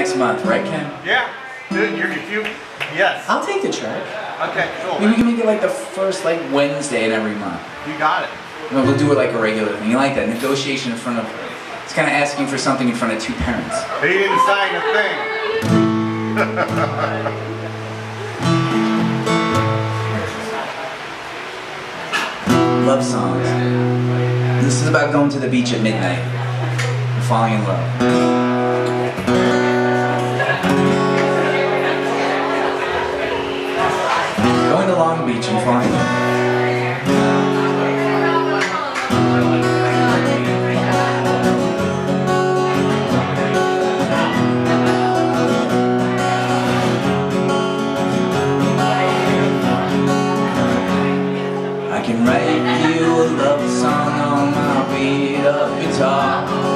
next month, right, Ken? Yeah. Dude, you're you. Yes. I'll take the trek. Okay. Cool. Maybe we can make it like the first like Wednesday in every month. You got it. No, we'll do it like a regular thing. You like that negotiation in front of. It's kind of asking for something in front of two parents. He didn't sign a thing. Love songs. This is about going to the beach at midnight and falling in love. Long Beach and in love. I can write you a love song on my beat up guitar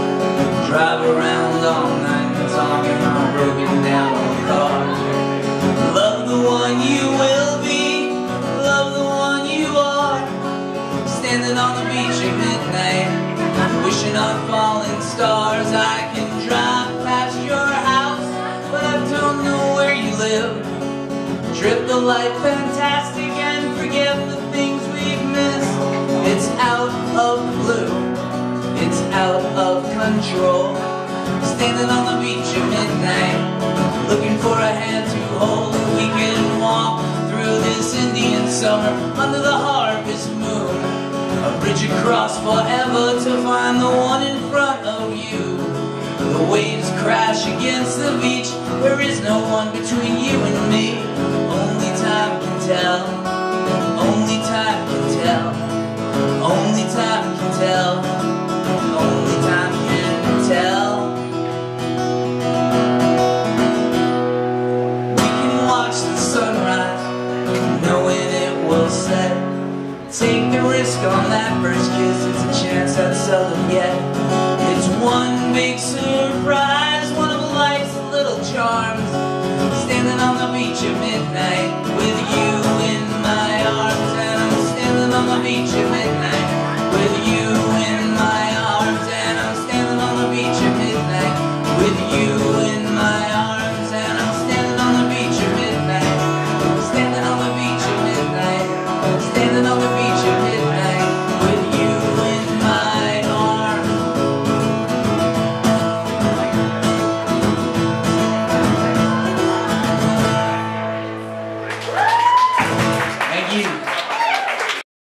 Standing on the beach at midnight, wishing on falling stars I can drive past your house, but I don't know where you live Trip the light fantastic and forget the things we've missed. It's out of blue, it's out of control. Standing on the beach at midnight, looking for a hand to hold. We can walk through this Indian summer under the bridge across forever to find the one in front of you. The waves crash against the beach. There is no one between you and me. Only time can tell. At